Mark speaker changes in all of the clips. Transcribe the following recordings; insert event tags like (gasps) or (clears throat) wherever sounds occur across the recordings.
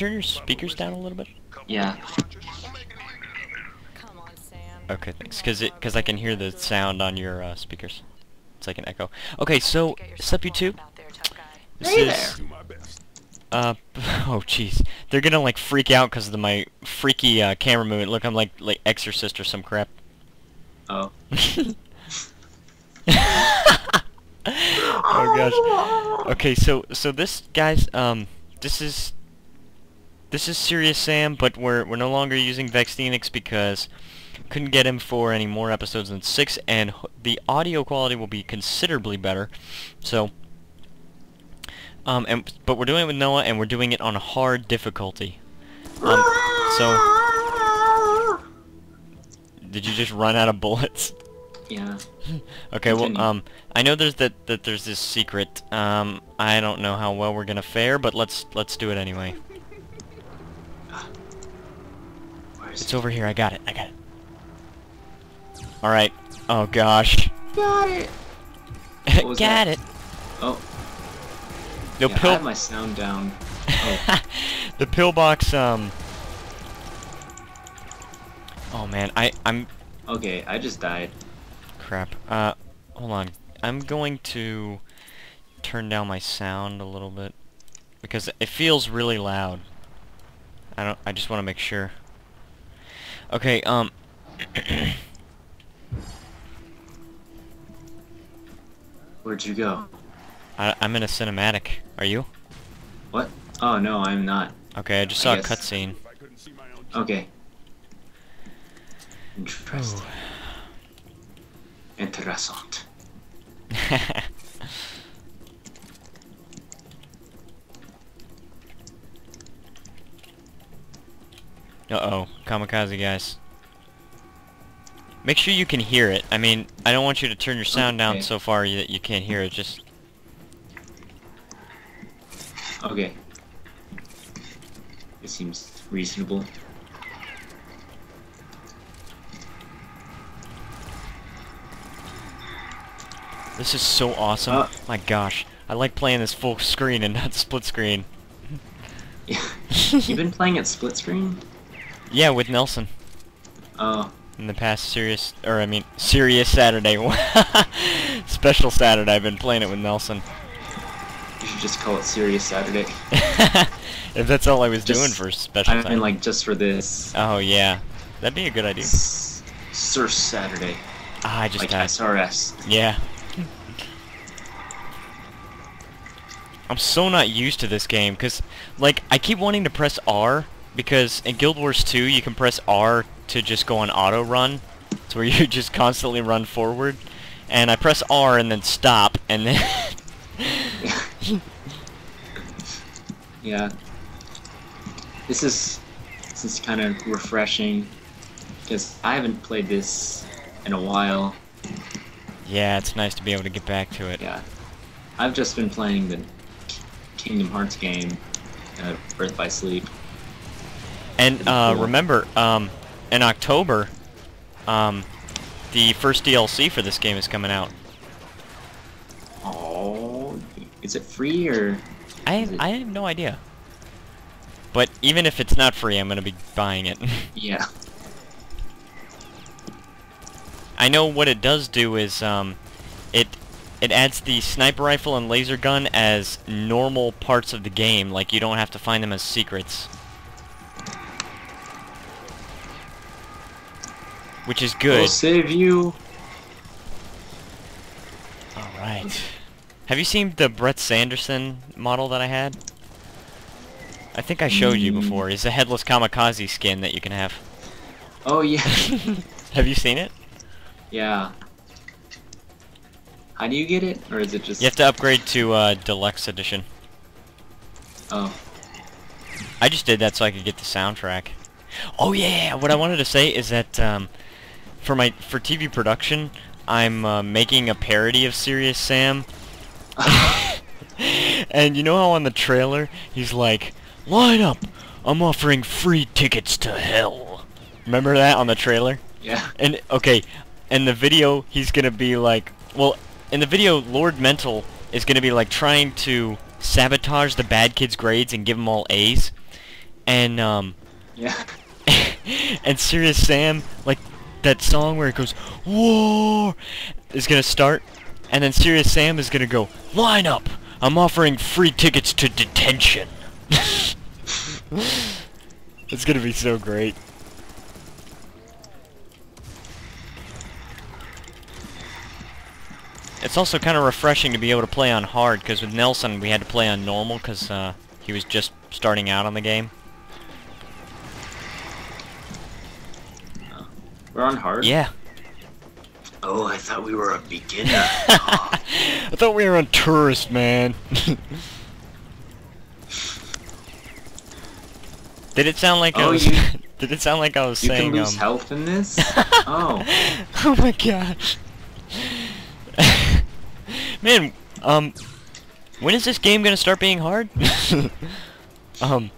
Speaker 1: Noah, turn your speakers down a little bit?
Speaker 2: Yeah.
Speaker 3: Come on, Sam.
Speaker 1: Okay, thanks. Cause it, cause I can hear the sound on your uh, speakers. It's like an echo. Okay, so
Speaker 3: Get yourself
Speaker 1: step you two.
Speaker 3: out there, tough guy.
Speaker 1: This
Speaker 2: Hey
Speaker 1: is
Speaker 2: there.
Speaker 1: uh (laughs) oh jeez. They're gonna like freak out because of the, my freaky uh, camera movement. Look, I'm like like Exorcist or some crap.
Speaker 2: Oh. (laughs)
Speaker 1: oh gosh. (laughs) Okay, so so this guys, um, this is this is Serious Sam, but we're we're no longer using Vex Phoenix because couldn't get him for any more episodes than six, and the audio quality will be considerably better. So, um, and but we're doing it with Noah, and we're doing it on hard difficulty. Um, so did you just run out of bullets? (laughs)
Speaker 2: Yeah.
Speaker 1: Okay, well, um, I know there's that that there's this secret. Um, I don't know how well we're gonna fare, but let's let's do it anyway. It's over here. I got it. I got it. All right. Oh gosh.
Speaker 2: Got it. (laughs)
Speaker 1: Got
Speaker 2: that?
Speaker 1: it.
Speaker 2: Oh.
Speaker 1: The
Speaker 2: yeah, I have my sound down. (laughs) Oh.
Speaker 1: the pillbox. Um. Oh man, I I'm
Speaker 2: Okay, I just died.
Speaker 1: crap. Uh, hold on. I'm going to turn down my sound a little bit because it feels really loud. I don't. I just want to make sure. Okay. Um.
Speaker 2: Where'd you go?
Speaker 1: I, I'm in a cinematic. Are you?
Speaker 2: What? Oh no, I'm not.
Speaker 1: Okay. I just saw a cutscene.
Speaker 2: Okay. Interesting. Interessant. (laughs)
Speaker 1: Uh-oh. Kamikaze guys. Make sure you can hear it. I mean, I don't want you to turn your sound down so far that you can't hear it. Just
Speaker 2: Okay. It seems reasonable.
Speaker 1: this is so awesome.
Speaker 2: Uh.
Speaker 1: My gosh. I like playing this full screen and not split screen. (laughs)
Speaker 2: You've been playing it split screen?
Speaker 1: Yeah, with Nelson.
Speaker 2: Oh,
Speaker 1: In the past serious, or I mean, serious Saturday. (laughs) Special Saturday, I've been playing it with Nelson.
Speaker 2: you should just call it Serious Saturday. (laughs)
Speaker 1: if that's all I was
Speaker 2: Just-
Speaker 1: doing for special
Speaker 2: I
Speaker 1: time.
Speaker 2: mean, like, just for this.
Speaker 1: oh yeah, that'd be a good idea.
Speaker 2: S- Sir Saturday.
Speaker 1: Ah, I just
Speaker 2: Like
Speaker 1: died.
Speaker 2: SRS.
Speaker 1: Yeah. I'm so not used to this game, because, like, I keep wanting to press R, because in Guild Wars 2 you can press R to just go on auto run, it's where (laughs) you just constantly run forward, and I press R and then stop, and then... (laughs)
Speaker 2: Yeah. This is this is kind of refreshing because I haven't played this in a while.
Speaker 1: yeah, it's nice to be able to get back to it.
Speaker 2: Yeah, I've just been playing the Kingdom Hearts game, uh, Birth by Sleep.
Speaker 1: And, uh, remember, um, in October, um, the first DLC for this game is coming out.
Speaker 2: Oh, is it free or?
Speaker 1: I have, I have no idea. But even if it's not free, I'm gonna be buying it. (laughs)
Speaker 2: Yeah.
Speaker 1: I know what it does do is um, it it adds the sniper rifle and laser gun as normal parts of the game, like you don't have to find them as secrets. Which is good.
Speaker 2: save you.
Speaker 1: Alright. Have you seen the Brett Sanderson model that I had? I think I showed you
Speaker 2: Mm.
Speaker 1: before. It's a headless kamikaze skin that you can have.
Speaker 2: Oh yeah. (laughs)
Speaker 1: have you seen it?
Speaker 2: yeah. How do you get it, or is it just?
Speaker 1: You have to upgrade to uh, deluxe edition.
Speaker 2: Oh.
Speaker 1: I just did that so I could get the soundtrack. Oh yeah, what I wanted to say is that um, for my for TV production, I'm uh, making a parody of Serious Sam. (laughs) and you know how on the trailer he's like, "Line up! I'm offering free tickets to hell." Remember that on the trailer?
Speaker 2: Yeah.
Speaker 1: And okay, in the video he's gonna be like, well, in the video Lord Mental is gonna be like trying to sabotage the bad kids' grades and give them all A's. and um,
Speaker 2: Yeah. (laughs)
Speaker 1: and Serious Sam, like that song where it goes war, is gonna start, and then Serious Sam is gonna go line up. I'm offering free tickets to detention. (laughs) it's gonna be so great. It's also kind of refreshing to be able to play on hard, because with Nelson we had to play on normal, because uh, he was just starting out on the game.
Speaker 2: We're on hard?
Speaker 1: Yeah.
Speaker 2: Oh, I thought we were a beginner. (laughs)
Speaker 1: I thought we were on tourist, man. (laughs) Did it sound like I
Speaker 2: Oh,
Speaker 1: was?
Speaker 2: you- (laughs)
Speaker 1: Did it sound like I was
Speaker 2: you
Speaker 1: saying?
Speaker 2: can lose
Speaker 1: um,
Speaker 2: health in this? oh.
Speaker 1: oh my gosh. Man, um, when is this game gonna start being hard? um.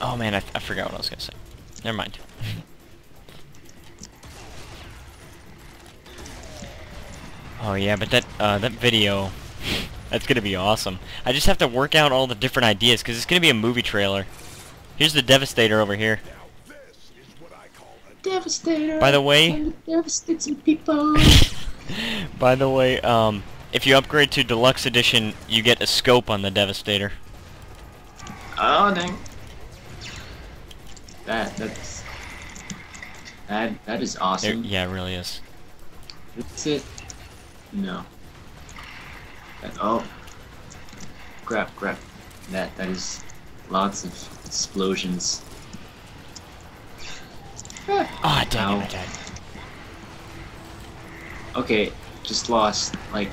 Speaker 1: Oh man, I, I forgot what I was gonna say. Never mind. Oh yeah, but that uh, that video, that's gonna be awesome. I just have to work out all the different ideas because it's gonna be a movie trailer. Here's the Devastator over here.
Speaker 2: Devastator.
Speaker 1: By the way-
Speaker 2: I'm Devastate some people. (laughs)
Speaker 1: By the way, um, if you upgrade to Deluxe Edition, you get a scope on the Devastator.
Speaker 2: oh, dang. That, that's... That, that is
Speaker 1: There-
Speaker 2: awesome.
Speaker 1: yeah, it really is.
Speaker 2: Is it? No. That, oh. Crap, crap. That, that is lots of explosions.
Speaker 1: Ah, dang
Speaker 2: Ow.
Speaker 1: it, I.
Speaker 2: Okay, just lost, like,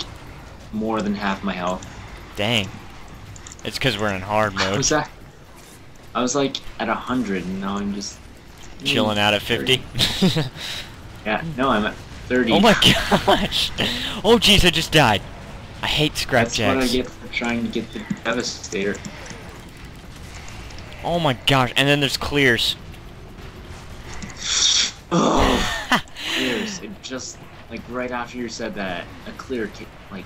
Speaker 2: more than half my health.
Speaker 1: Dang. It's because we're in hard (laughs)
Speaker 2: I
Speaker 1: mode.
Speaker 2: was at, I was like at a hundred, and now I'm just
Speaker 1: Chilling out at 50. (laughs)
Speaker 2: Yeah, no, I'm at thirty.
Speaker 1: oh my (laughs) gosh! Oh jeez, I just died. I hate
Speaker 2: That's what I get for trying to get the Devastator.
Speaker 1: Oh my gosh, and then there's Kleers.
Speaker 2: Oh, (laughs) Kleers! It just like right after you said that, a Kleer like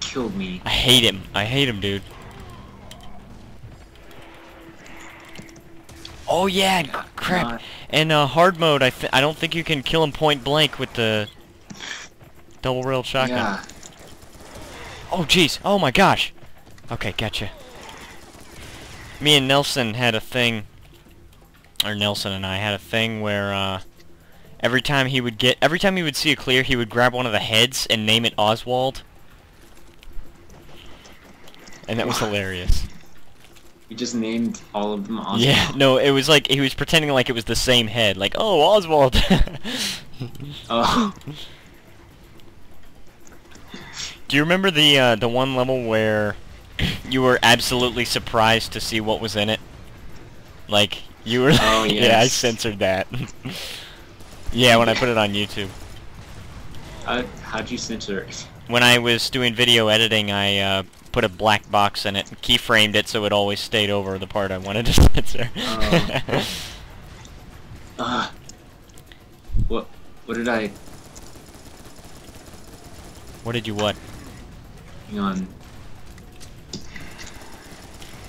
Speaker 2: killed me.
Speaker 1: I hate him. I hate him, dude. Oh Yeah, crap.
Speaker 2: not-
Speaker 1: In uh, hard mode, I th I don't think you can kill him point blank with the double-railed shotgun.
Speaker 2: Yeah.
Speaker 1: Oh jeez. Oh my gosh. Okay, gotcha. Me and Nelson had a thing, or Nelson and I had a thing where uh, every time he would get, every time he would see a Kleer, he would grab one of the heads and name it Oswald. And that was hilarious.
Speaker 2: You just named all of them Oswald.
Speaker 1: Yeah, no, it was like he was pretending like it was the same head, like, oh, Oswald. (laughs)
Speaker 2: Oh.
Speaker 1: Do you remember the uh, the one level where you were absolutely surprised to see what was in it? Like you were.
Speaker 2: Oh, (laughs)
Speaker 1: yeah, I censored that. (laughs) yeah, when I put it on YouTube.
Speaker 2: How, how'd you censor it?
Speaker 1: When I was doing video editing, I uh, put a black box in it, keyframed it so it always stayed over the part I wanted to (laughs) censor.
Speaker 2: Ah. (laughs) what? What did I?
Speaker 1: what did you what?
Speaker 2: Hang on.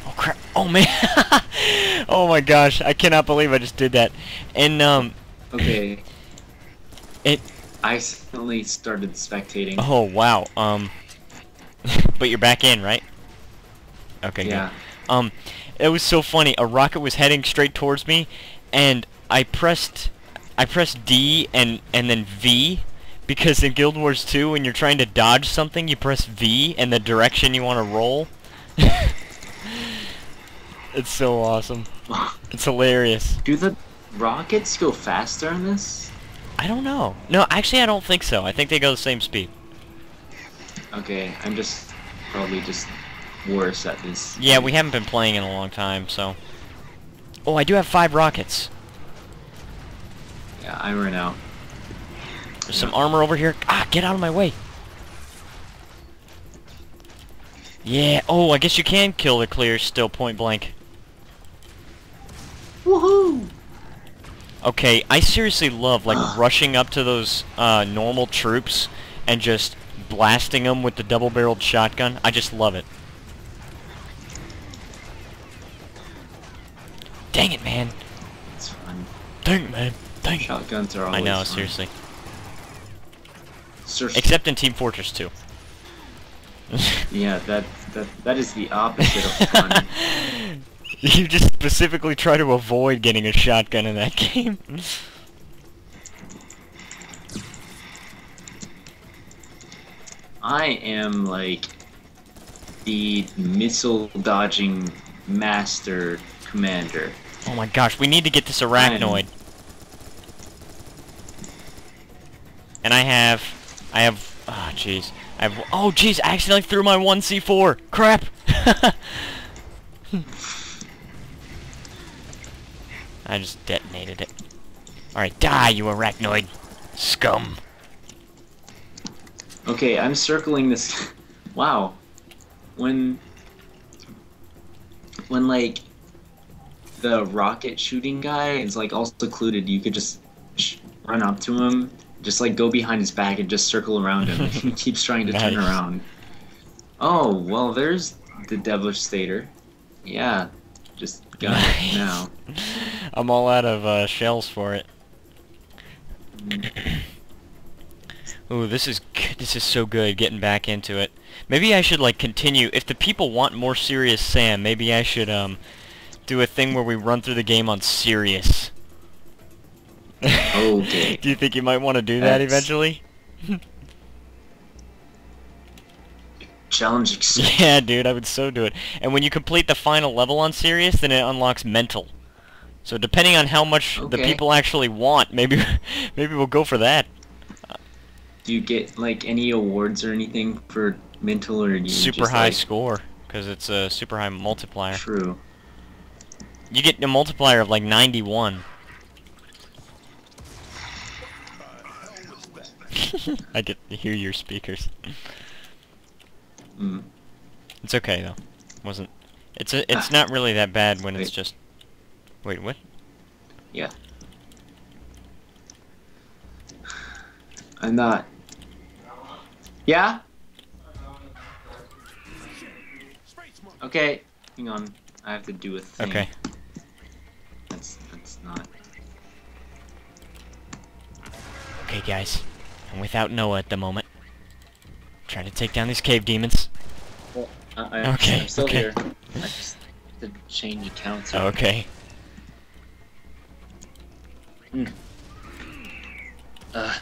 Speaker 1: Oh crap! Oh man! (laughs) oh my gosh! I cannot believe I just did that. And um,
Speaker 2: Okay.
Speaker 1: it
Speaker 2: I suddenly started spectating.
Speaker 1: Oh wow. Um, but you're back in, right? Okay. good.
Speaker 2: yeah.
Speaker 1: Um, it was so funny. A rocket was heading straight towards me, and I pressed, I pressed D and and then V, because in Guild Wars 2, when you're trying to dodge something, you press V and the direction you want to roll. (laughs) it's so awesome. (laughs) It's hilarious.
Speaker 2: Do the rockets go faster in this?
Speaker 1: I don't know. No, actually, I don't think so. I think they go the same speed.
Speaker 2: Okay, I'm just probably just worse at this.
Speaker 1: Yeah, we haven't been playing in a long time, so. Oh, I do have five rockets.
Speaker 2: Yeah, I ran out.
Speaker 1: There's some armor over here. Ah, get out of my way. Yeah. Oh, I guess you can kill the Kleer still point blank.
Speaker 2: Woohoo!
Speaker 1: Okay, I seriously love like (gasps) rushing up to those uh, normal troops and just blasting them with the double-barreled shotgun. I just love it. Dang it, man.
Speaker 2: It's fun.
Speaker 1: Dang it, man. Dang it.
Speaker 2: Shotguns are always
Speaker 1: I know,
Speaker 2: fun.
Speaker 1: seriously.
Speaker 2: Ser-
Speaker 1: Except in Team Fortress 2. (laughs)
Speaker 2: yeah, that that that is the opposite of fun. (laughs)
Speaker 1: you just specifically try to avoid getting a shotgun in that (laughs) game.
Speaker 2: I am like the missile dodging master commander.
Speaker 1: oh my gosh, we need to get this arachnoid. And I have, I have, oh jeez. I have, oh jeez, I accidentally threw my 1C4. Crap! (laughs) I just detonated it. Alright, die, you arachnoid. Scum.
Speaker 2: Okay, I'm circling this. (laughs) wow, when when like the rocket shooting guy is like all secluded, you could just sh- run up to him, just like go behind his back and just circle around him. he (laughs) keeps trying to turn around. Oh well, there's the devilish stater. Yeah, just got
Speaker 1: Nice.
Speaker 2: it now. (laughs)
Speaker 1: I'm all out of uh, shells for it. Ooh, this is this is so good getting back into it. Maybe I should like continue. If the people want more serious Sam, maybe I should um do a thing where we run through the game on serious. (laughs)
Speaker 2: Okay.
Speaker 1: do you think you might want to do that eventually? (laughs)
Speaker 2: Challenge accepted.
Speaker 1: Yeah, dude, I would so do it. And when you complete the final level on serious, then it unlocks mental. So depending on how much the people actually want, maybe (laughs) maybe we'll go for that.
Speaker 2: Do you get like any awards or anything for mental or you
Speaker 1: super high
Speaker 2: like,
Speaker 1: score because it's a super high multiplier.
Speaker 2: True.
Speaker 1: You get a multiplier of like 91. (laughs) I get to hear your speakers.
Speaker 2: Mm.
Speaker 1: It's okay though. Wasn't. It's a. It's
Speaker 2: Ah.
Speaker 1: not really that bad when it's just. Wait, what?
Speaker 2: Yeah. I'm not. Yeah? Okay, hang on. I have to do a thing.
Speaker 1: Okay.
Speaker 2: That's that's not.
Speaker 1: Okay, guys. I'm without Noah at the moment. Trying to take down these cave demons.
Speaker 2: Well, I, I,
Speaker 1: Okay,
Speaker 2: I'm still
Speaker 1: okay.
Speaker 2: here. I just have to change accounts.
Speaker 1: Okay.
Speaker 2: Uh,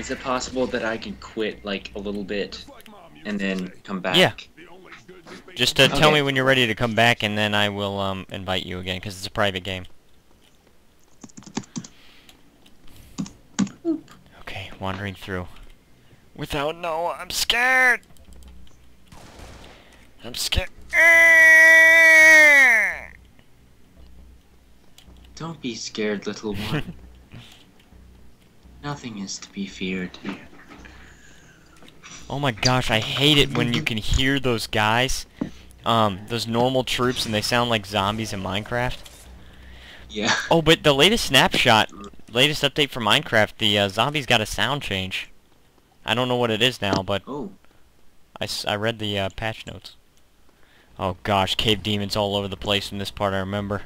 Speaker 2: is it possible that I can quit like a little bit and then come back?
Speaker 1: Yeah. Just uh, tell me when you're ready to come back, and then I will um invite you again because it's a private game. Okay, wandering through. Without Noah, I'm scared. I'm scared.
Speaker 2: Don't be scared, little one. (laughs) Nothing is to be feared.
Speaker 1: Oh my gosh, I hate it when you can hear those guys, um, those normal troops, and they sound like zombies in Minecraft.
Speaker 2: Yeah. (laughs)
Speaker 1: Oh, but the latest snapshot, latest update for Minecraft, the uh, zombies got a sound change. I don't know what it is now, but
Speaker 2: Oh.
Speaker 1: I, I read the uh, patch notes. Oh gosh, cave demons all over the place in this part, I remember.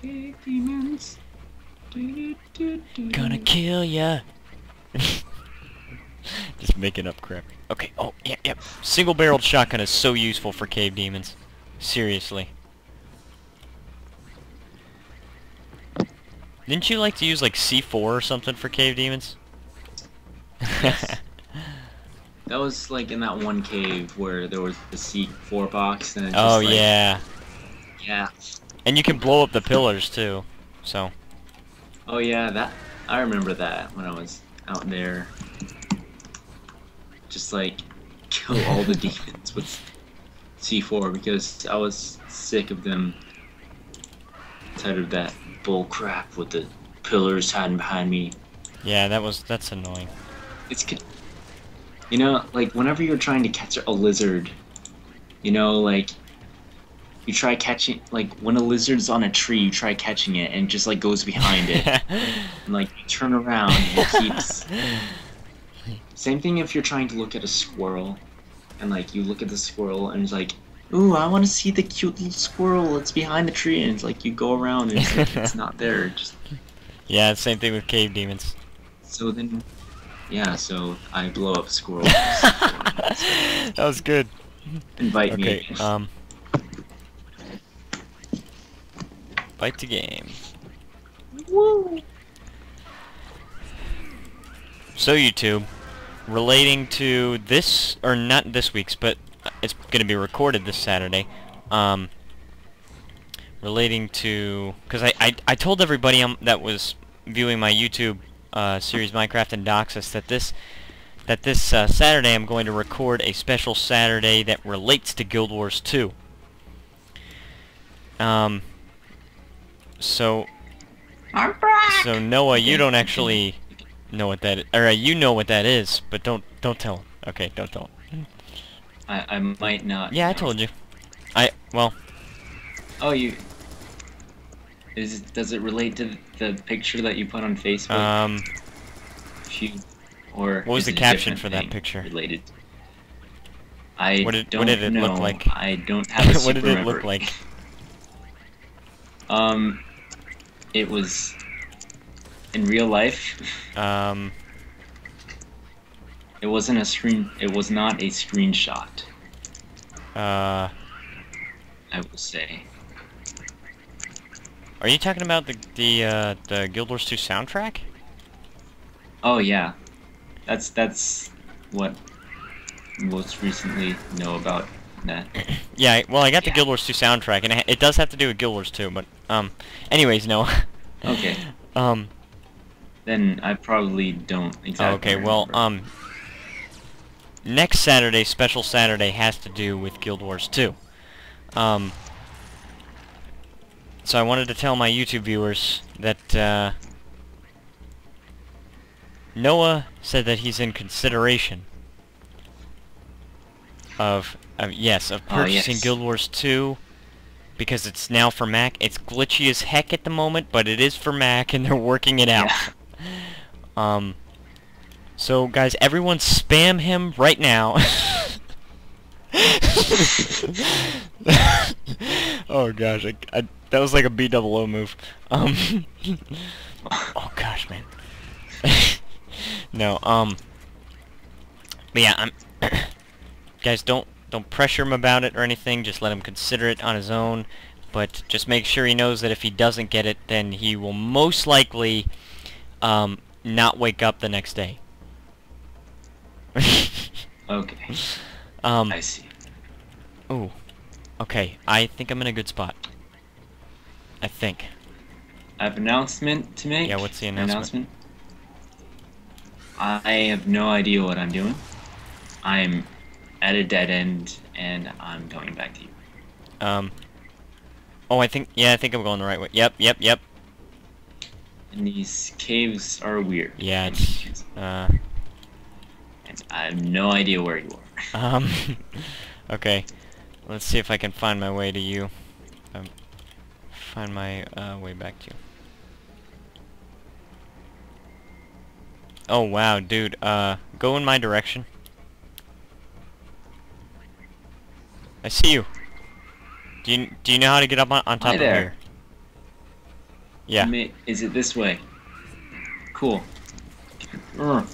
Speaker 2: Cave demons.
Speaker 1: Gonna kill ya. (laughs) Just making up crap. Okay, oh, yeah, yep. Single-barreled shotgun is so useful for cave demons. Seriously. Didn't you like to use like C4 or something for cave demons? (laughs)
Speaker 2: That was like in that one cave where there was the C4 box and
Speaker 1: oh
Speaker 2: like,
Speaker 1: yeah.
Speaker 2: Yeah.
Speaker 1: And you can blow up the pillars too. So,
Speaker 2: Oh yeah, that I remember that when I was out there. Just like (laughs) kill all the demons with C4 because I was sick of them. Tired of that bull crap with the pillars hiding behind me.
Speaker 1: yeah, that was that's annoying.
Speaker 2: It's you know, like whenever you're trying to catch a lizard, you know, like you try catching like when a lizard's on a tree, you try catching it and it just like goes behind it. (laughs) and like you turn around and it keeps (laughs) same thing if you're trying to look at a squirrel and like you look at the squirrel and it's like ooh, I want to see the cute little squirrel. that's behind the tree, and it's like you go around and it's, like, it's not there. Just
Speaker 1: Yeah, same thing with cave demons.
Speaker 2: so then, yeah. So I blow up squirrels. (laughs)
Speaker 1: that was good.
Speaker 2: Invite
Speaker 1: Okay,
Speaker 2: me.
Speaker 1: um... Fight the game.
Speaker 2: Woo!
Speaker 1: So YouTube, relating to this, or not this week's, but it's going to be recorded this Saturday, um, relating to, because I, I, I told everybody um, that was viewing my YouTube uh, series Minecraft Endoxas that this that this uh, Saturday I'm going to record a special Saturday that relates to Guild Wars 2. Um, so
Speaker 2: I'm back.
Speaker 1: so Noah, you don't actually know what that, or uh, you know what that is, but don't don't tell him. Okay, don't tell him.
Speaker 2: I, I might not.
Speaker 1: Yeah, I told you. I well,
Speaker 2: Oh, you. Is does it relate to the picture that you put on Facebook?
Speaker 1: um,
Speaker 2: If you, or
Speaker 1: What was the caption for that picture?
Speaker 2: Related. I
Speaker 1: What did-
Speaker 2: don't
Speaker 1: did it
Speaker 2: know.
Speaker 1: look like?
Speaker 2: I don't (laughs) have a
Speaker 1: what did
Speaker 2: super
Speaker 1: it look like? (laughs)
Speaker 2: Um, it was in real life.
Speaker 1: Um,
Speaker 2: It wasn't a screen. It was not a screenshot.
Speaker 1: uh,
Speaker 2: I will say.
Speaker 1: are you talking about the the uh, the Guild Wars 2 soundtrack?
Speaker 2: Oh yeah, that's that's what most recently know about that. (clears throat)
Speaker 1: Yeah, well, I got the
Speaker 2: Yeah.
Speaker 1: Guild Wars 2 soundtrack, and it, it does have to do with Guild Wars 2, but um, anyways, no. (laughs)
Speaker 2: Okay.
Speaker 1: um,
Speaker 2: Then I probably don't exactly.
Speaker 1: Okay, well, um, next Saturday, special Saturday, has to do with Guild Wars 2. Um, so I wanted to tell my YouTube viewers that, uh, Noah said that he's in consideration of, of yes, of
Speaker 2: Ah,
Speaker 1: purchasing
Speaker 2: yes.
Speaker 1: Guild Wars 2 because it's now for Mac. It's glitchy as heck at the moment, but it is for Mac, and (laughs) they're working it out.
Speaker 2: Yeah. (laughs)
Speaker 1: Um, so guys, everyone spam him right now. (laughs) oh gosh, I, I, that was like a B double O move. Um, oh gosh, man. no, um, but yeah, I'm. (coughs) guys, don't don't pressure him about it or anything. Just let him consider it on his own. But just make sure he knows that if he doesn't get it, then he will most likely um, not wake up the next day. (laughs)
Speaker 2: Okay,
Speaker 1: um,
Speaker 2: I see.
Speaker 1: ooh. Okay, I think I'm in a good spot. I think.
Speaker 2: I have an announcement to make.
Speaker 1: Yeah, what's the
Speaker 2: announcement?
Speaker 1: announcement?
Speaker 2: I have no idea what I'm doing. I'm at a dead end, and I'm going back to you.
Speaker 1: Um. Oh, I think. Yeah, I think I'm going the right way. Yep, yep, yep.
Speaker 2: And these caves are weird.
Speaker 1: Yeah, it's- Uh.
Speaker 2: And I have no idea where you are. (laughs)
Speaker 1: Um. (laughs) okay. Let's see if I can find my way to you. Um, find my uh, way back to you. Oh wow, dude. Uh, go in my direction. I see you. Do you do you know how to get up on, on top
Speaker 2: Hi
Speaker 1: of
Speaker 2: there.
Speaker 1: here? Yeah.
Speaker 2: Is it this way? Cool. Ugh.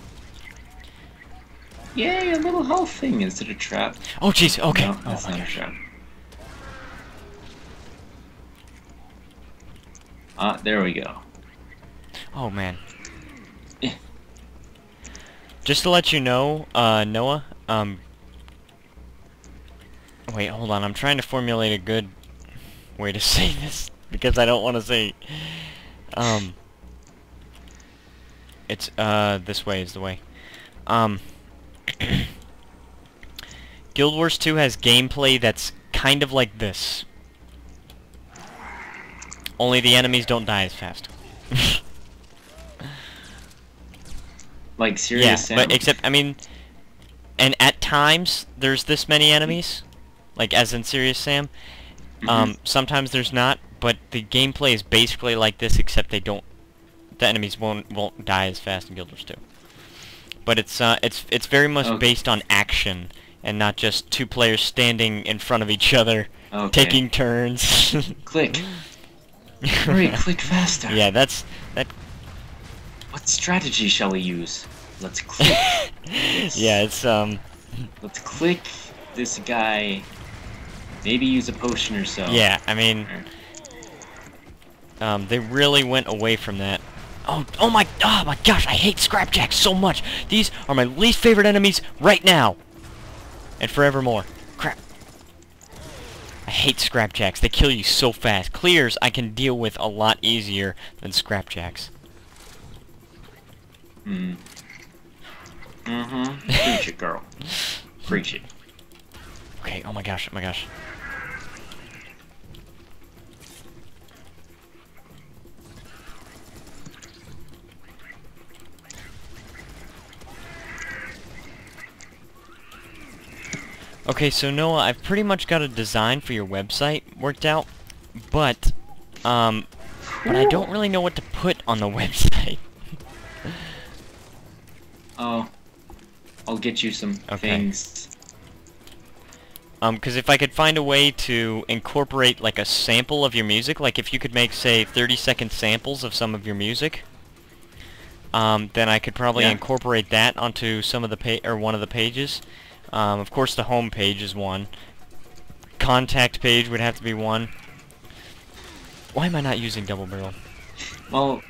Speaker 2: Yay, a little health thing. Is it a trap?
Speaker 1: Oh jeez. Okay.
Speaker 2: No,
Speaker 1: oh
Speaker 2: that's
Speaker 1: my
Speaker 2: not a trap. Ah, there we go.
Speaker 1: Oh man.
Speaker 2: Eh.
Speaker 1: Just to let you know, uh, Noah, um... Wait, hold on, I'm trying to formulate a good way to (laughs) say this, because I don't want to say... Um... It's, uh, this way is the way. Um... (clears throat) Guild Wars 2 has gameplay that's kind of like this. Only the enemies don't die as fast. (laughs)
Speaker 2: Like serious
Speaker 1: yeah,
Speaker 2: Sam.
Speaker 1: but except I mean, and at times there's this many enemies, like as in Serious Sam.
Speaker 2: Mhm.
Speaker 1: Um, sometimes there's not, but the gameplay is basically like this, except they don't. The enemies won't won't die as fast in Guild Wars 2. But it's uh it's it's very much
Speaker 2: Okay.
Speaker 1: based on action and not just two players standing in front of each other,
Speaker 2: Okay.
Speaker 1: taking turns. (laughs)
Speaker 2: Click. Hurry, (laughs) click faster.
Speaker 1: yeah, that's that.
Speaker 2: What strategy shall we use? Let's click. (laughs)
Speaker 1: Yeah, it's um.
Speaker 2: Let's click this guy. Maybe use a potion or so.
Speaker 1: Yeah, I mean, um, they really went away from that. Oh, oh my, oh my gosh, I hate Scrapjacks so much. These are my least favorite enemies right now, and forevermore. Crap. I hate Scrapjacks. They kill you so fast. Kleers I can deal with a lot easier than Scrapjacks.
Speaker 2: Hmm. Mm-hmm. (laughs) Preach it, girl. Preach it.
Speaker 1: Okay. Oh my gosh. Oh my gosh. Okay, so Noah, I've pretty much got a design for your website worked out, but, um, but I don't really know what to put on the (laughs) website.
Speaker 2: Oh. I'll get you some
Speaker 1: Okay.
Speaker 2: things.
Speaker 1: Um, because if I could find a way to incorporate like a sample of your music, like if you could make say 30 second samples of some of your music, um, then I could probably
Speaker 2: Yeah.
Speaker 1: incorporate that onto some of the pa- or one of the pages. Um, of course, the home page is one. Contact page would have to be one. Why am I not using double barrel?
Speaker 2: Well,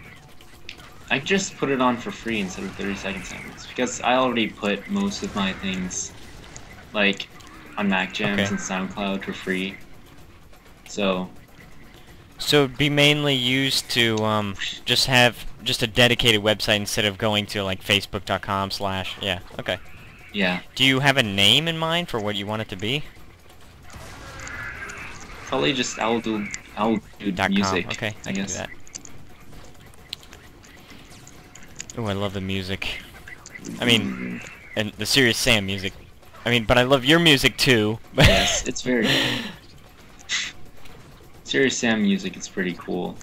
Speaker 2: I just put it on for free instead of 30 second samples because I already put most of my things, like, on Mac Jams
Speaker 1: Okay.
Speaker 2: and SoundCloud for free. So,
Speaker 1: So it'd be mainly used to um, just have just a dedicated website instead of going to like facebook.com slash yeah okay.
Speaker 2: Yeah,
Speaker 1: Do you have a name in mind for what you want it to be?
Speaker 2: probably just I'll do I'll do
Speaker 1: Dot
Speaker 2: music.
Speaker 1: com. Okay,
Speaker 2: I
Speaker 1: can do
Speaker 2: guess.
Speaker 1: that. Oh, I love the music. I mean, and the Serious Sam music. I mean, but I love your music too. (laughs)
Speaker 2: yes, it's very. Serious Sam music is pretty cool.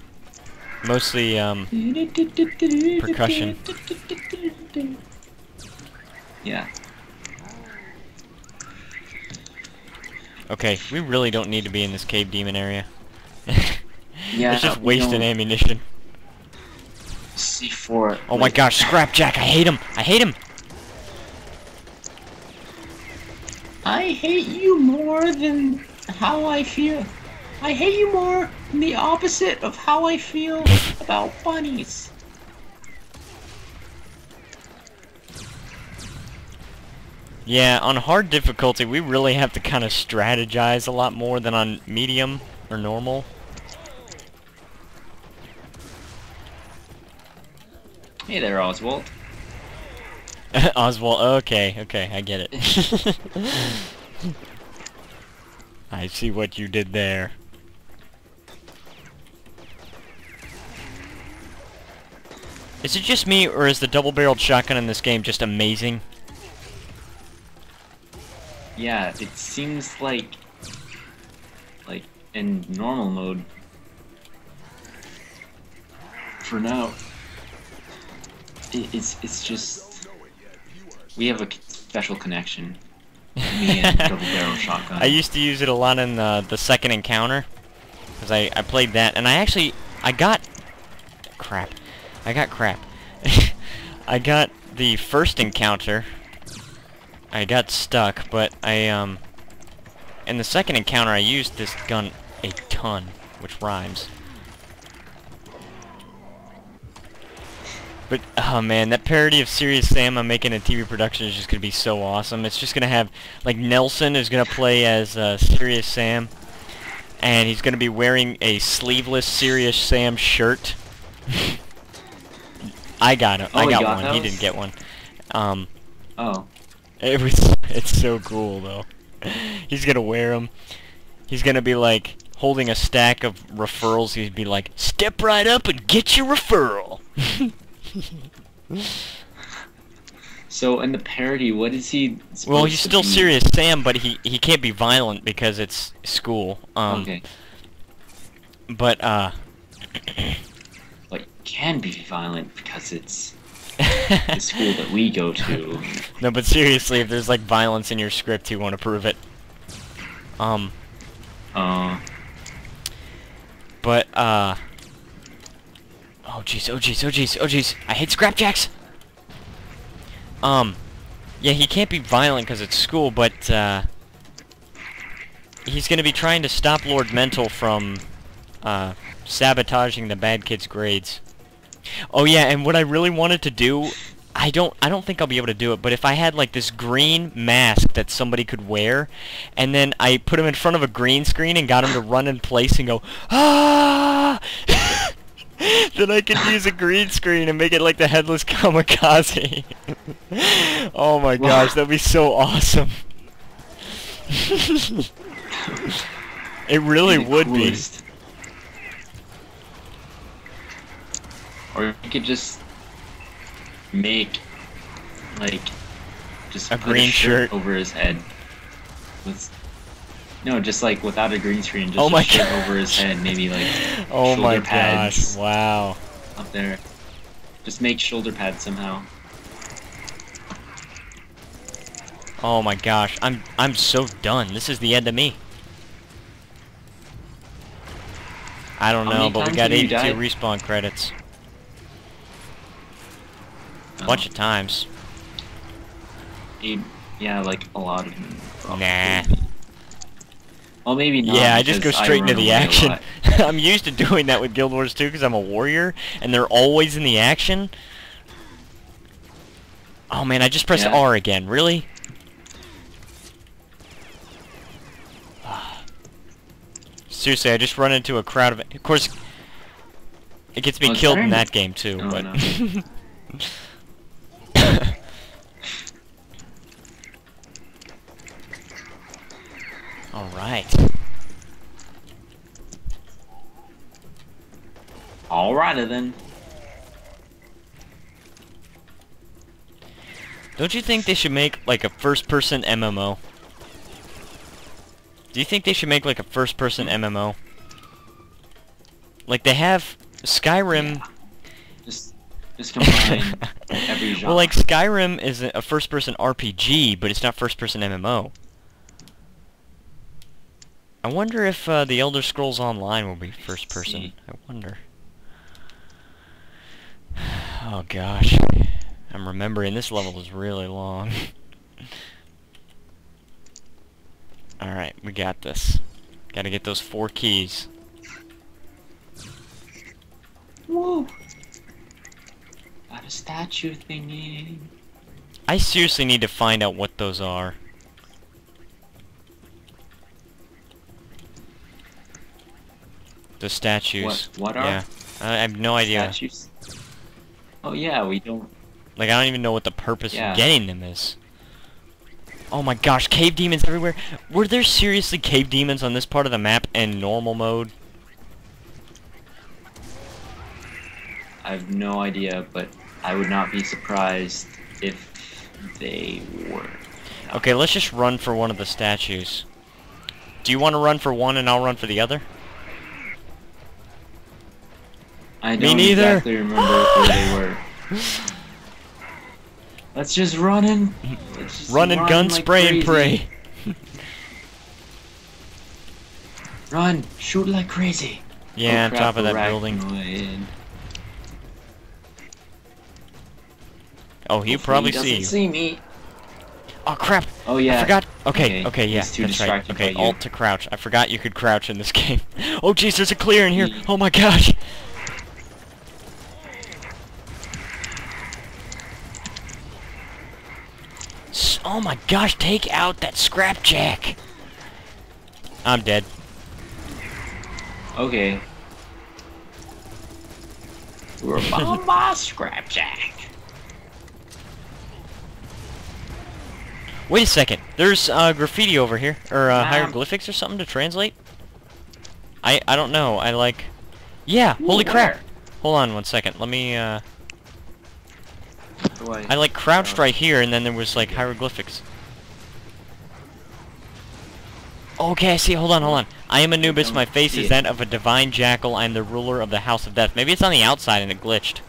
Speaker 1: Mostly, um, (laughs)
Speaker 2: Percussion. Yeah.
Speaker 1: Okay, we really don't need to be in this cave demon area. (laughs)
Speaker 2: Yeah.
Speaker 1: it's just wasting
Speaker 2: don't-
Speaker 1: ammunition.
Speaker 2: C4.
Speaker 1: Oh my gosh, Scrapjack, I hate him! I hate him!
Speaker 2: I hate you more than how I feel. I hate you more than the opposite of how I feel about bunnies.
Speaker 1: Yeah, on hard difficulty, we really have to kind of strategize a lot more than on medium or normal.
Speaker 2: Hey there, Oswald. (laughs)
Speaker 1: Oswald, okay, okay, I get it. (laughs) I see what you did there. Is it just me, or is the double-barreled shotgun in this game just amazing?
Speaker 2: Yeah, it seems like, like in normal mode. For now, it, it's it's just we have a special connection. Me and (laughs) double barrel shotgun.
Speaker 1: I used to use it a lot in the, the second encounter. Because I, I played that, and I actually, I got, crap, I got crap. (laughs) I got the first encounter, I got stuck, but I, um, in the second encounter I used this gun a ton, which rhymes. But, oh man, that parody of Serious Sam I'm making a TV production is just gonna be so awesome. It's just gonna have, like, Nelson is gonna play as, uh, Serious Sam. And he's gonna be wearing a sleeveless Serious Sam shirt. (laughs) I got him.
Speaker 2: Oh,
Speaker 1: I got,
Speaker 2: got
Speaker 1: one. He didn't get one. Um,
Speaker 2: oh,
Speaker 1: it was, (laughs) it's so cool, though. He's gonna wear them. He's gonna be, like, holding a stack of referrals. He'd be like, step right up and get your referral. (laughs)
Speaker 2: so in the parody, what is he?
Speaker 1: Well, he's still
Speaker 2: be?
Speaker 1: serious Sam, but he he can't be violent because it's school. Um,
Speaker 2: okay,
Speaker 1: But uh,
Speaker 2: but can be violent because it's (laughs) the school that we go to.
Speaker 1: no, but seriously, if there's like violence in your script, you want to prove it. Um,
Speaker 2: Uh,
Speaker 1: but uh. Oh jeez, oh jeez, oh jeez, oh jeez. I hate scrapjacks. Um, yeah, he can't be violent because it's school, but uh, he's gonna be trying to stop Lord Mental from uh, sabotaging the bad kid's grades. Oh yeah, and what I really wanted to do, I don't, I don't think I'll be able to do it. But if I had like this green mask that somebody could wear, and then I put him in front of a green screen and got him to run in place and go ah, (laughs) then I could use a green screen and make it like the headless kamikaze. (laughs) oh my gosh, that'd be so awesome. (laughs) it really would be.
Speaker 2: Or you could just make like just
Speaker 1: A green
Speaker 2: shirt
Speaker 1: shirt.
Speaker 2: over his head. With no, just like without a green screen, just
Speaker 1: Oh
Speaker 2: a
Speaker 1: my
Speaker 2: shirt
Speaker 1: gosh. (laughs)
Speaker 2: over his head, maybe like (laughs)
Speaker 1: Oh my
Speaker 2: shoulder pads.
Speaker 1: gosh, wow.
Speaker 2: up there. Just make shoulder pads somehow.
Speaker 1: Oh my gosh, I'm I'm so done. This is the end of me. I don't
Speaker 2: How
Speaker 1: know, but we got 82 respawn credits. A bunch of times.
Speaker 2: yeah, like a lot of them. probably.
Speaker 1: Nah.
Speaker 2: Well, maybe not.
Speaker 1: yeah, I just go straight into the action. (laughs) I'm used to doing that with Guild Wars 2 because I'm a warrior, and they're always in the action. Oh man, I just pressed
Speaker 2: Yeah.
Speaker 1: R again. Really? (sighs) Seriously, I just run into a crowd of... Of course, it gets me
Speaker 2: it's
Speaker 1: killed in that game too,
Speaker 2: Oh,
Speaker 1: but...
Speaker 2: no. (laughs)
Speaker 1: Alright.
Speaker 2: Alrighty then.
Speaker 1: Don't you think they should make, like, a first-person MMO? Do you think they should make, like, a first-person MMO? Like, they have Skyrim...
Speaker 2: Just, just combine (laughs) every genre.
Speaker 1: Well, like, Skyrim is a a first-person RPG, but it's not first-person MMO. I wonder if uh, the Elder Scrolls Online will be first-person. I wonder. (sighs) Oh, gosh. I'm remembering this level is really long. (laughs) Alright, we got this. Gotta get those four keys.
Speaker 2: Whoa. Got a statue thingy.
Speaker 1: I seriously need to find out what those are. The statues.
Speaker 2: What? What are
Speaker 1: Yeah. I have no idea.
Speaker 2: statues? Oh yeah, we don't.
Speaker 1: Like, I don't even know what the purpose
Speaker 2: Yeah.
Speaker 1: of getting them is. Oh my gosh, cave demons everywhere! Were there seriously cave demons on this part of the map in normal mode?
Speaker 2: I have no idea, but I would not be surprised if they were.
Speaker 1: Okay, let's just run for one of the statues. Do you want to run for one and I'll run for the other?
Speaker 2: I
Speaker 1: Me
Speaker 2: don't
Speaker 1: neither.
Speaker 2: exactly remember where they were. Let's just run and just
Speaker 1: Run and gun,
Speaker 2: like
Speaker 1: spray and pray. (laughs)
Speaker 2: Run, shoot like crazy.
Speaker 1: Yeah,
Speaker 2: Oh,
Speaker 1: on top of that building. Oh,
Speaker 2: Hopefully
Speaker 1: probably
Speaker 2: he doesn't
Speaker 1: see you.
Speaker 2: see me.
Speaker 1: Oh crap!
Speaker 2: Oh yeah.
Speaker 1: I forgot. Okay, okay,
Speaker 2: Okay,
Speaker 1: yeah, that's right. Okay. Alt to crouch. I forgot you could crouch in this (laughs) game. oh jeez, there's a Kleer in here. Oh my gosh. S- Oh my gosh, take out that scrapjack. I'm dead.
Speaker 2: Okay. We're on my (laughs) scrapjack.
Speaker 1: Wait a second. There's uh, graffiti over here, or uh,
Speaker 2: Um,
Speaker 1: hieroglyphics or something to translate. I I don't know. I like. Yeah. Holy crap! Hold on one second. Let me. uh...
Speaker 2: Do I-
Speaker 1: I like crouched
Speaker 2: Oh.
Speaker 1: right here, and then there was like hieroglyphics. Okay, I see. Hold on, hold on. I am Anubis. My face is that of a divine jackal. I am the ruler of the House of Death. Maybe it's on the outside and it glitched.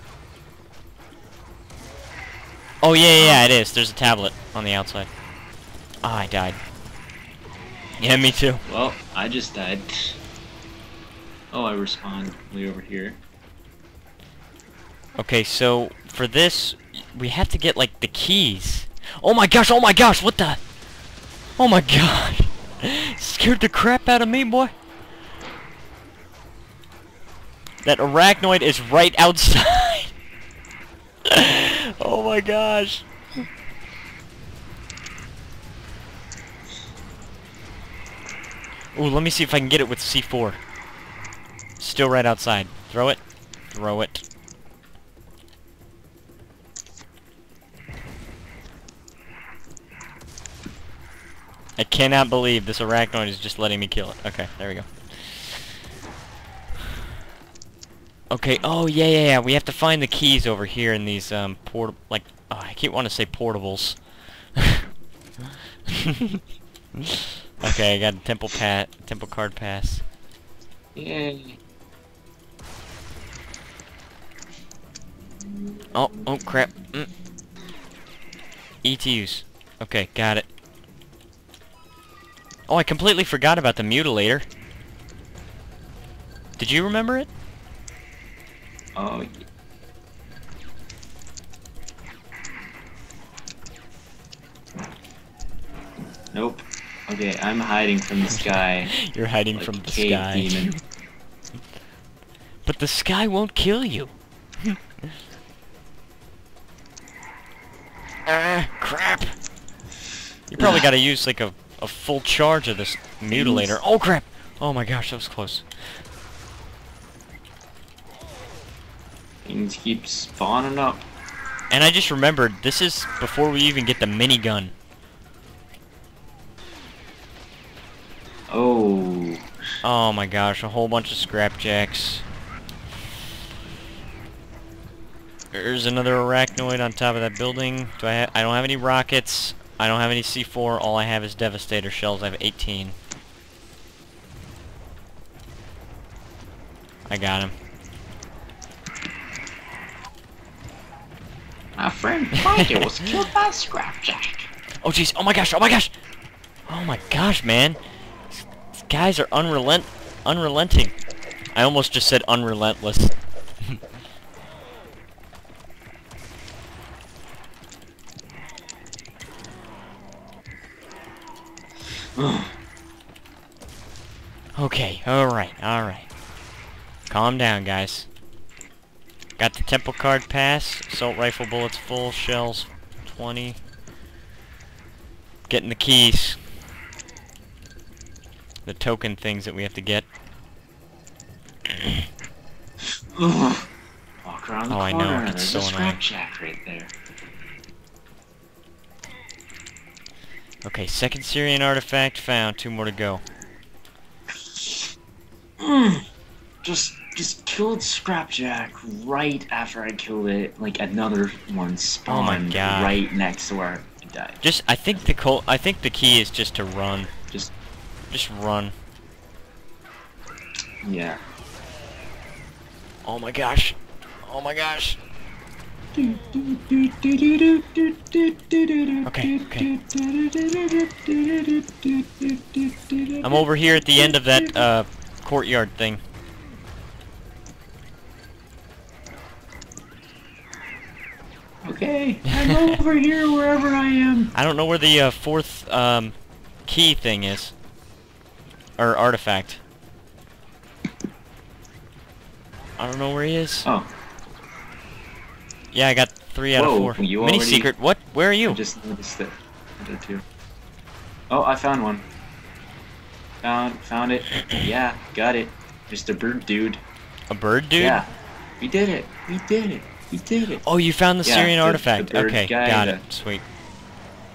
Speaker 1: Oh yeah, yeah, yeah, it is. There's a tablet on the outside. Ah, I died. Yeah, me too.
Speaker 2: Well, I just died. Oh, I respawned way over here.
Speaker 1: Okay, so for this, we have to get like the keys. Oh my gosh! Oh my gosh! What the? Oh my gosh! (laughs) Scared the crap out of me, boy. That arachnoid is right outside. (laughs) oh my gosh. Ooh, let me see if I can get it with C4. Still right outside. Throw it. Throw it. I cannot believe this arachnoid is just letting me kill it. Okay, there we go. Okay, oh yeah, yeah, yeah, we have to find the keys over here in these, um, port- like, oh, I keep wanting to say portables. (laughs) okay, I got a temple pat, temple card pass.
Speaker 2: Yay.
Speaker 1: Oh, oh crap. Mm. ETUs. Okay, got it. Oh, I completely forgot about the mutilator. Did you remember it?
Speaker 2: Oh, Nope. Okay, I'm hiding from the (laughs) sky.
Speaker 1: You're hiding
Speaker 2: like
Speaker 1: from the sky.
Speaker 2: demon. (laughs)
Speaker 1: But the sky won't kill you. (laughs) ah, crap. You probably (sighs) gotta use like a, a full charge of this mutilator. Oh crap! Oh my gosh, that was close.
Speaker 2: Things keep spawning up.
Speaker 1: And I just remembered, this is before we even get the minigun.
Speaker 2: Oh.
Speaker 1: Oh my gosh, a whole bunch of scrapjacks. There's another arachnoid on top of that building. Do I? Ha I don't have any rockets. I don't have any C4. All I have is Devastator shells. I have 18. I got him.
Speaker 2: My friend Frankie was killed by a scrapjack.
Speaker 1: Oh jeez. Oh my gosh. Oh my gosh. Oh my gosh, man. These guys are unrelent, unrelenting. I almost just said unrelentless. (laughs) (sighs) Okay, alright, alright. Calm down, guys. Got the temple card pass, assault rifle bullets full, shells 20. Getting the keys. The token things that we have to get. (clears throat)
Speaker 2: Walk around the
Speaker 1: Oh, I know,
Speaker 2: corner.
Speaker 1: it's so annoying.
Speaker 2: right there.
Speaker 1: Okay, second Syrian artifact found, two more to go. Hmm.
Speaker 2: Just, just killed scrapjack right after I killed it. Like another one oh spawned
Speaker 1: God.
Speaker 2: right next to where I died.
Speaker 1: Just, I think the col I think the key is just to run.
Speaker 2: Just,
Speaker 1: Just run.
Speaker 2: yeah.
Speaker 1: Oh my gosh. Oh my gosh.
Speaker 2: Okay,
Speaker 1: okay. I'm over here at the end of that, uh, courtyard thing.
Speaker 2: Okay, I'm over here wherever I am. (laughs)
Speaker 1: I don't know where the, uh, fourth, um, key thing is. Or artifact. I don't know where he is.
Speaker 2: Oh,
Speaker 1: Yeah, I got three out
Speaker 2: Whoa,
Speaker 1: of four.
Speaker 2: you
Speaker 1: Mini
Speaker 2: already-
Speaker 1: secret. What? Where are
Speaker 2: I
Speaker 1: you?
Speaker 2: just noticed it. I did too. Oh, I found one. Found, found it. Yeah, got it. Just a bird dude.
Speaker 1: A bird dude?
Speaker 2: Yeah, we did it. We did it. We did it.
Speaker 1: Oh, you found the
Speaker 2: Yeah,
Speaker 1: Syrian
Speaker 2: the- the
Speaker 1: artifact.
Speaker 2: bird
Speaker 1: okay, got
Speaker 2: the-
Speaker 1: it. Sweet.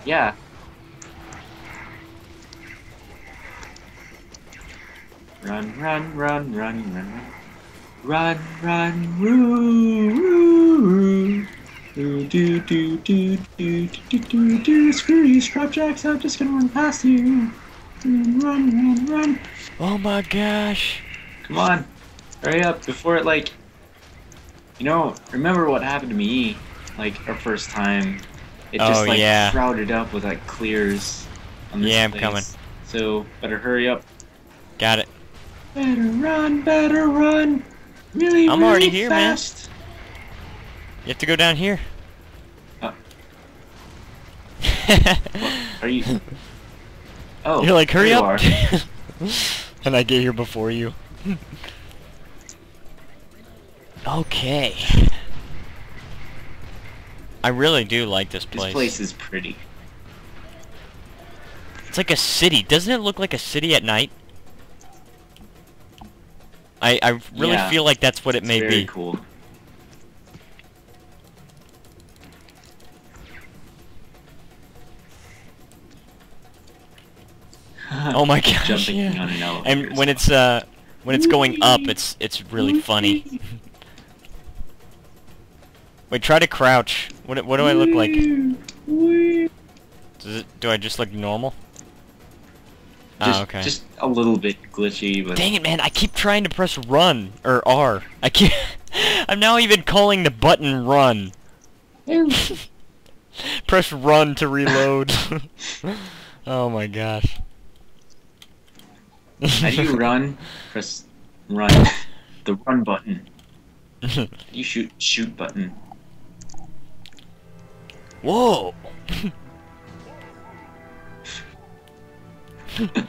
Speaker 2: Yeah. Run, run, run, run, run, run. Run, run, roo, roo, roo. Do, do, do, do, do, do, do, do. Screw you, Scrapjacks. I'm just gonna run past you. Run, run, run.
Speaker 1: Oh my gosh.
Speaker 2: Come on. Hurry up before it, like... You know, remember what happened to me, like, our first time it just
Speaker 1: Oh,
Speaker 2: like
Speaker 1: yeah.
Speaker 2: crowded up with like Kleers.
Speaker 1: Yeah, I'm
Speaker 2: place.
Speaker 1: coming.
Speaker 2: So better hurry up.
Speaker 1: Got it.
Speaker 2: Better run, better run. Really,
Speaker 1: I'm already
Speaker 2: really
Speaker 1: here, man. You have to go down here.
Speaker 2: Uh. (laughs) Are you? Oh,
Speaker 1: You're like, hurry
Speaker 2: you
Speaker 1: up! (laughs) and I get here before you. okay. I really do like this place.
Speaker 2: This place is pretty.
Speaker 1: It's like a city. Doesn't it look like a city at night? I, I really
Speaker 2: Yeah.
Speaker 1: feel like that's what it may
Speaker 2: very
Speaker 1: be.
Speaker 2: cool.
Speaker 1: Oh my (laughs) gosh,
Speaker 2: Jumping
Speaker 1: yeah.
Speaker 2: on an elevator.
Speaker 1: And when it's uh when it's going up, it's it's really funny. (laughs) Wait, try to crouch. What what do I look like? Does it do I just look normal?
Speaker 2: Ah, just,
Speaker 1: oh, okay.
Speaker 2: just a little bit glitchy, but
Speaker 1: Dang it, man! I keep trying to press run or R. I keep. (laughs) I'm now even calling the button run. (laughs) press run to reload. (laughs) oh my gosh.
Speaker 2: how do you run? Press run. The run button. You shoot shoot button.
Speaker 1: Whoa! (laughs)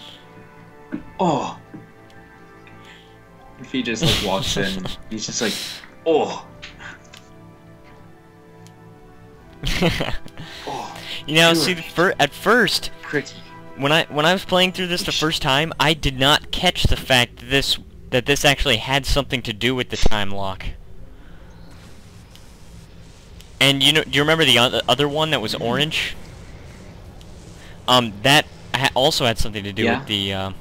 Speaker 2: Oh. If he just like walks in, (laughs) he's just like, oh, (laughs) oh,
Speaker 1: you know, see, fir- at first,
Speaker 2: pretty.
Speaker 1: when I when I was playing through this the first time, I did not catch the fact that this that this actually had something to do with the time lock. And you know, do you remember the other one that was orange? Um, that ha- also had something to do
Speaker 2: Yeah.
Speaker 1: with the uh,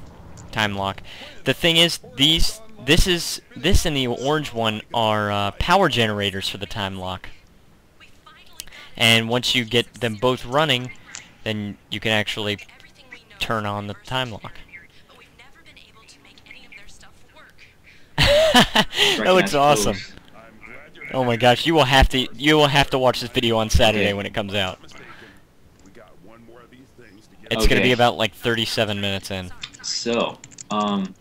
Speaker 1: time lock. The thing is, these this is this and the orange one are uh, power generators for the time lock. And once you get them both running, then you can actually turn on the time lock. (laughs) that looks awesome. Oh my gosh, you will have to you will have to watch this video on Saturday when it comes out.
Speaker 3: We got one more of these things to get
Speaker 1: It's gonna be about like 37 minutes in.
Speaker 2: So, um,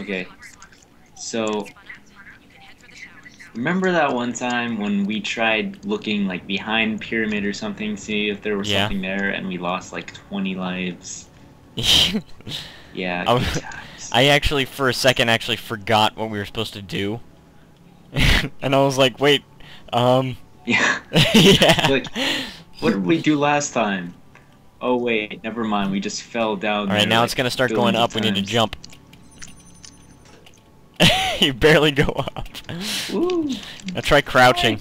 Speaker 2: Okay. so remember that one time when we tried looking like behind pyramid or something, see if there was
Speaker 1: Yeah.
Speaker 2: something there, and we lost like 20 lives. (laughs) Yeah,
Speaker 1: I was- I actually for a second actually forgot what we were supposed to do. (laughs) and I was like, wait, um
Speaker 2: yeah. (laughs)
Speaker 1: yeah.
Speaker 2: Like, What did we (laughs) do last time? Oh wait, never mind. We just fell down.
Speaker 1: Alright,
Speaker 2: there,
Speaker 1: now
Speaker 2: like,
Speaker 1: it's gonna start going up.
Speaker 2: of
Speaker 1: We need to jump. (laughs) you barely go up.
Speaker 2: Woo.
Speaker 1: Now try crouching.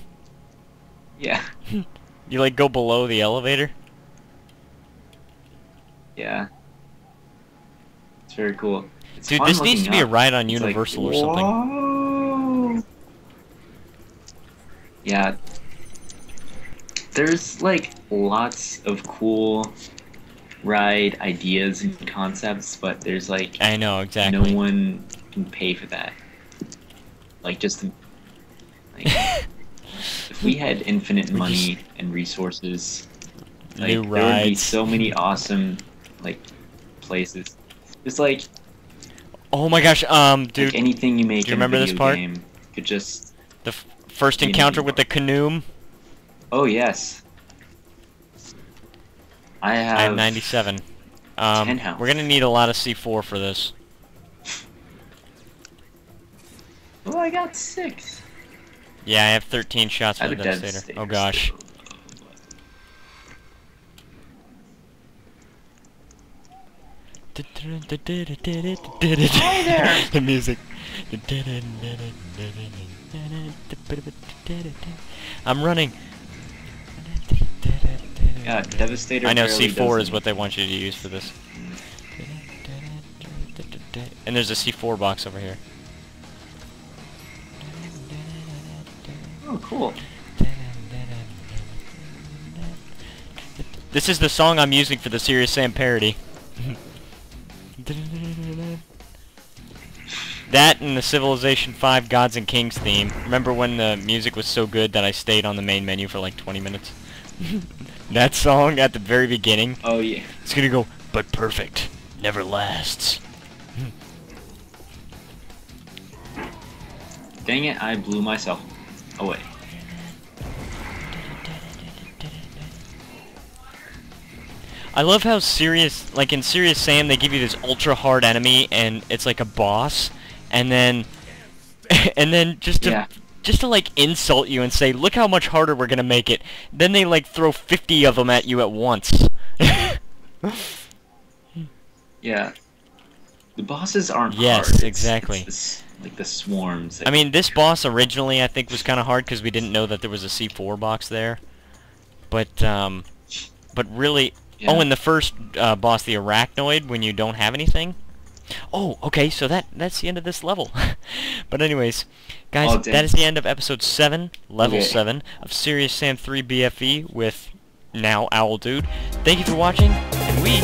Speaker 2: Yeah. (laughs)
Speaker 1: You like go below the elevator?
Speaker 2: Yeah. It's very cool. It's
Speaker 1: Dude, this needs to be a ride on
Speaker 2: It's like,
Speaker 1: Universal or something.
Speaker 2: Whoa. Yeah. There's like lots of cool ride ideas and concepts, but there's like
Speaker 1: I know, exactly.
Speaker 2: no one can pay for that. Like just like (laughs) if we had infinite
Speaker 1: We
Speaker 2: money and resources, like
Speaker 1: New
Speaker 2: there would be so many awesome like places. Just like,
Speaker 1: Oh my gosh, um, dude,
Speaker 2: like anything you make
Speaker 1: do you
Speaker 2: in
Speaker 1: remember this part?
Speaker 2: game could just
Speaker 1: the f first encounter with the Khnum.
Speaker 2: Oh yes. I have
Speaker 1: I have 97. Um,
Speaker 2: 10 health.
Speaker 1: we're gonna need a lot of C4 for this.
Speaker 2: Oh I got six.
Speaker 1: Yeah, I have 13 shots for the Devastator.
Speaker 2: devastator.
Speaker 1: Oh gosh. (laughs) Hi
Speaker 2: there.
Speaker 1: the music. (laughs) I'm running.
Speaker 2: Yeah, Devastator.
Speaker 1: I know C4
Speaker 2: does
Speaker 1: is what they want you to use for this. And there's a C4 box over here.
Speaker 2: Oh, cool.
Speaker 1: This is the song I'm using for the Serious Sam parody. That and the Civilization 5 Gods and Kings theme. Remember when the music was so good that I stayed on the main menu for like 20 minutes? (laughs) that song at the very beginning,
Speaker 2: Oh yeah.
Speaker 1: it's gonna go, but perfect, never lasts.
Speaker 2: Dang it! I blew myself away.
Speaker 1: I love how serious, like in Serious Sam, they give you this ultra hard enemy, and it's like a boss, and then, (laughs) and then just to,
Speaker 2: Yeah.
Speaker 1: Just to like insult you and say, look how much harder we're gonna make it. Then they like throw 50 of them at you at once. (laughs)
Speaker 2: Yeah. The bosses aren't
Speaker 1: Yes,
Speaker 2: hard. It's-
Speaker 1: exactly.
Speaker 2: It's this, like the swarms.
Speaker 1: I mean, this boss originally I think was kind of hard because we didn't know that there was a C4 box there. But, um, but really,
Speaker 2: Yeah.
Speaker 1: oh, and the first uh, boss, the Arachnoid, when you don't have anything. Oh, okay, so that that's the end of this level. (laughs) but anyways, guys,
Speaker 2: Oh,
Speaker 1: that is the end of episode 7, level
Speaker 2: Okay.
Speaker 1: 7, of Serious Sam 3 BFE with now Owldude. Thank you for watching, and we